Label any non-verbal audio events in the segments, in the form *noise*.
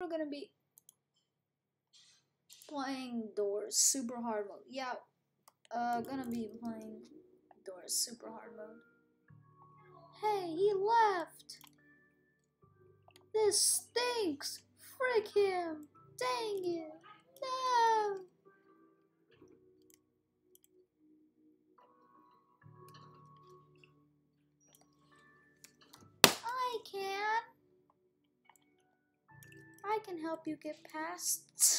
we're gonna be playing Doors super hard mode. Yeah, uh, gonna be playing Doors super hard mode. Hey, he left. This stinks. Frick him. Dang it. No. I can. I can help you get past.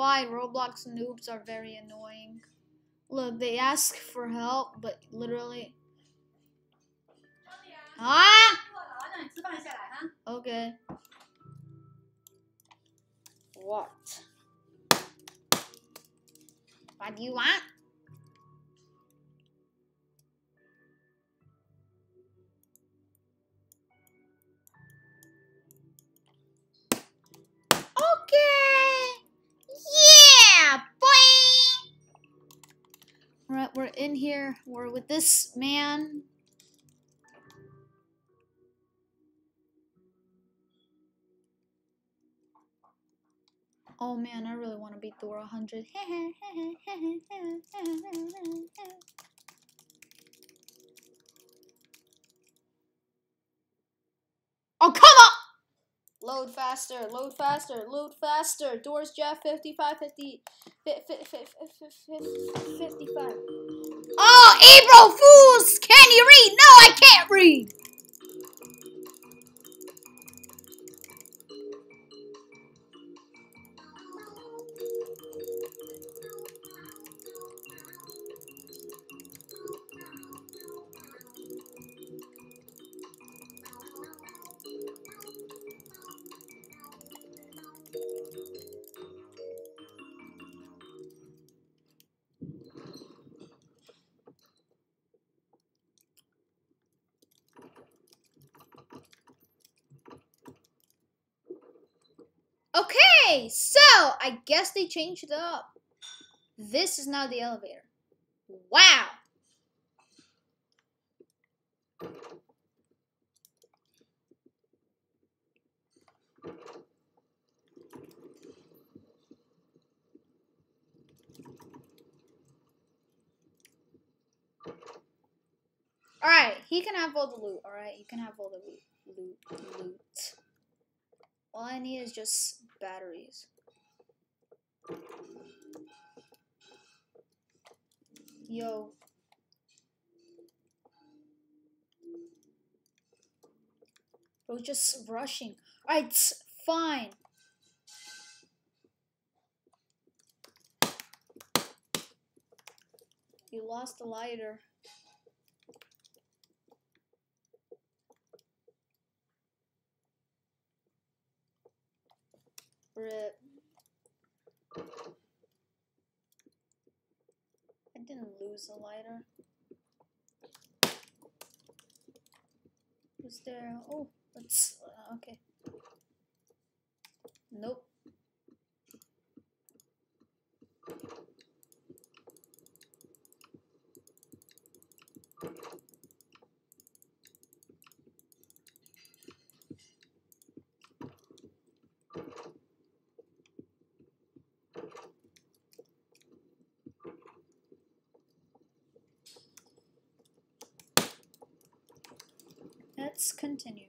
why Roblox noobs are very annoying. Look, they ask for help, but literally. Ah! Okay. What? What do you want? We're in here. We're with this man. Oh man, I really want to beat door 100. *laughs* oh, come on! Load faster, load faster, load faster. Doorsjeff 55, 50, fi- fi- fi- fi- fi- 55. Oh, April Fools! Can you read? No, I can't read! Okay, so I guess they changed it up. This is now the elevator. Wow. Alright, he can have all the loot, alright? You can have all the loot. Loot. Loot. All I need is just batteries. Yo. Bro, just rushing. Alright, fine. You lost the lighter. Rip. I didn't lose a lighter. Was there? Oh, let's. Uh, okay. Let's continue.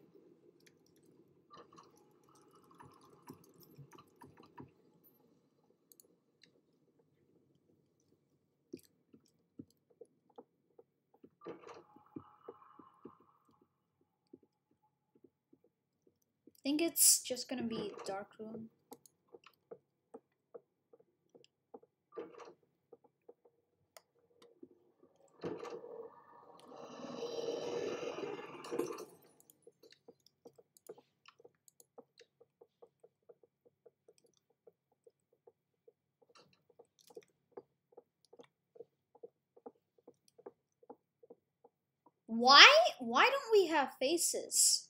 I think it's just gonna be dark room. Why? Don't we have faces?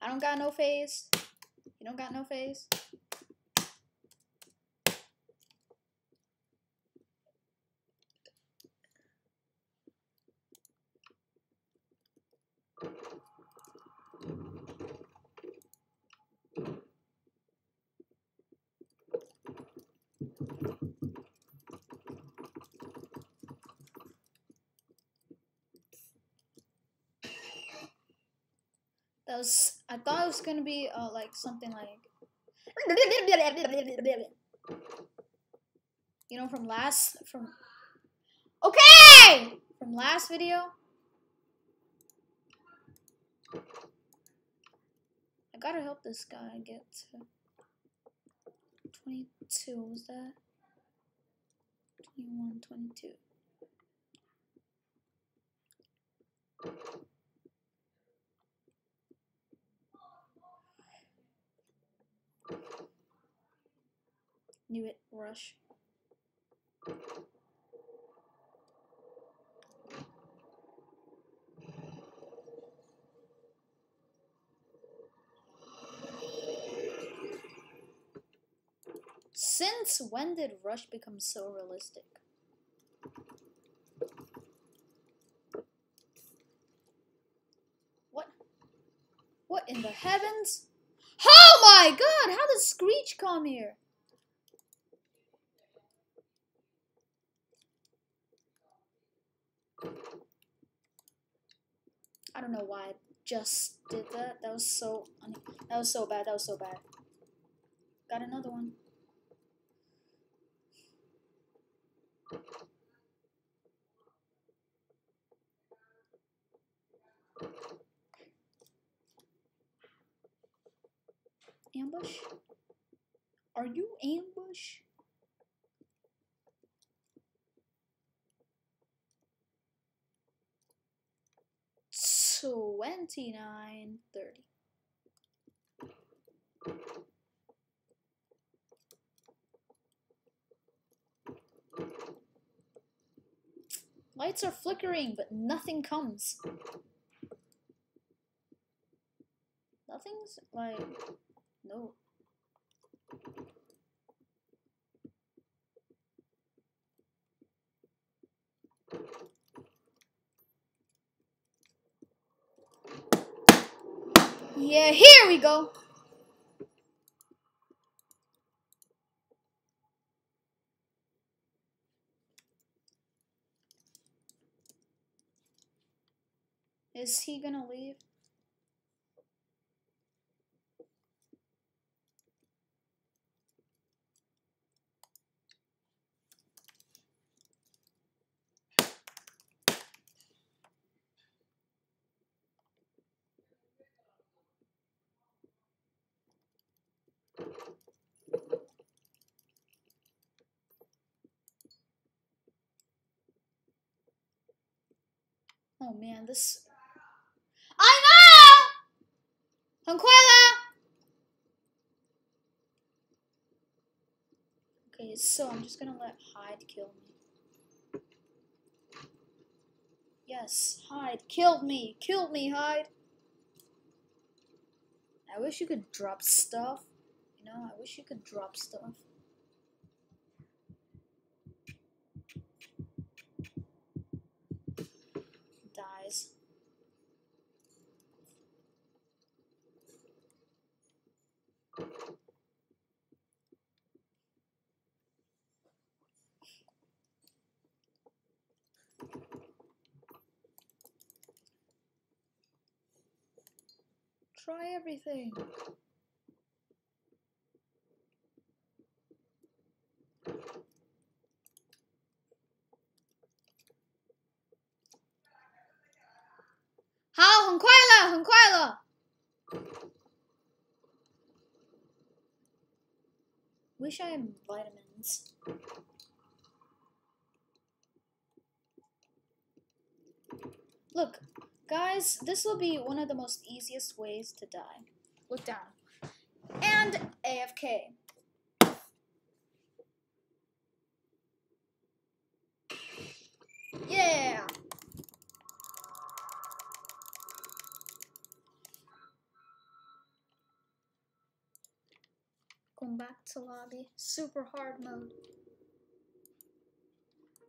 I don't got no face. You don't got no face. Was. I thought it was gonna be uh, like something like. You know, from last from. Okay, from last video. I gotta help this guy get to 22. What was that? 21, 22. Knew it, rush. Since when did Rush become so realistic? What? What in the heavens? Oh my god! How did Screech come here? Don't know why I just did that. That was so that was so bad. That was so bad. Got another one. Ambush? Are you ambush? Twenty nine thirty. Lights are flickering, but nothing comes. Nothing's like no. Yeah, here we go. Is he gonna leave? Oh man, this. I know! Okay, so I'm just gonna let Hide kill me. Yes, Hide, killed me! Killed me, Hide! I wish you could drop stuff. You know, I wish you could drop stuff. try everything. Wish I had vitamins. Look, Guys, this will be one of the most easiest ways to die. Look down. And AFK. Yeah! Going back to lobby. Super hard mode.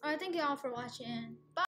Alright, thank you all for watching. Bye!